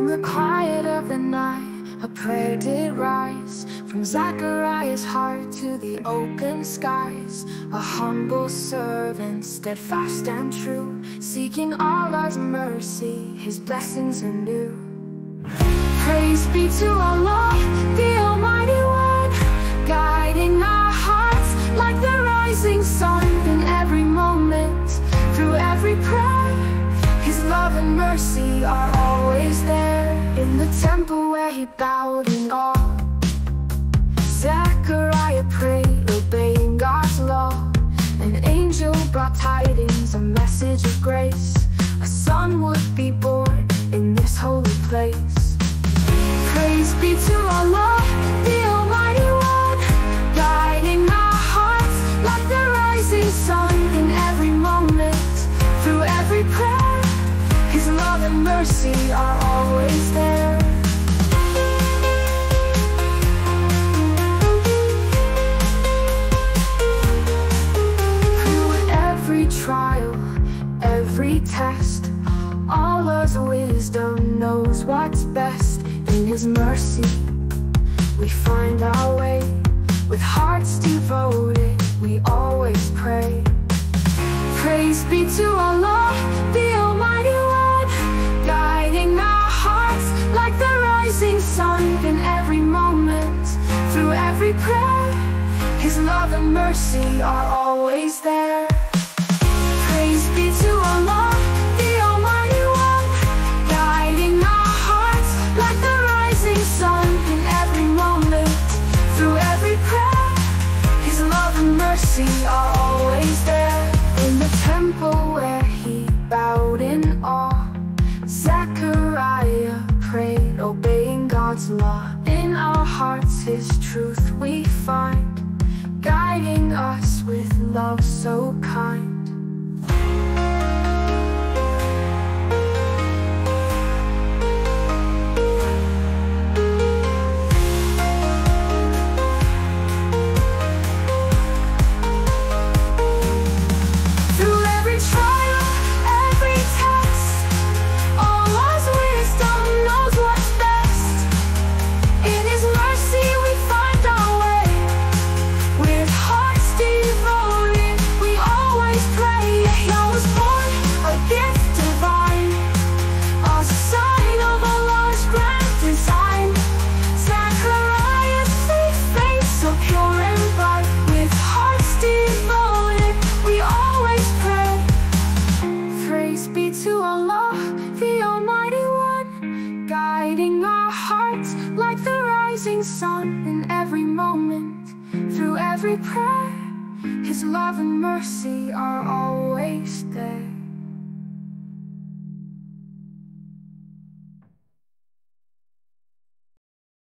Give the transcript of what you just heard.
the quiet of the night a prayer did rise. From Zechariah's heart to the open skies A humble servant, steadfast and true Seeking Allah's mercy, His blessings anew. Praise be to Allah, the Almighty One Guiding our hearts like the rising sun In every moment, through every prayer His love and mercy are In the temple where he bowed in awe. Zechariah prayed, obeying God's law. An angel brought tidings, a message of grace. A son would be born mercy are always there. Through every trial, every test Allah's wisdom knows what's best. In His mercy, we find our way. With hearts devoted, we always pray. Praise be to every His love and mercy are always there. Praise be to Allah, the Almighty One Guiding like the rising sun In every moment, through every prayer His love and mercy are always there. In the temple where he bowed in awe Zechariah prayed, obeying God's law In our hearts his truth we find Guiding us with love so kind rising sun in every moment, through every prayer. His love and mercy are always there.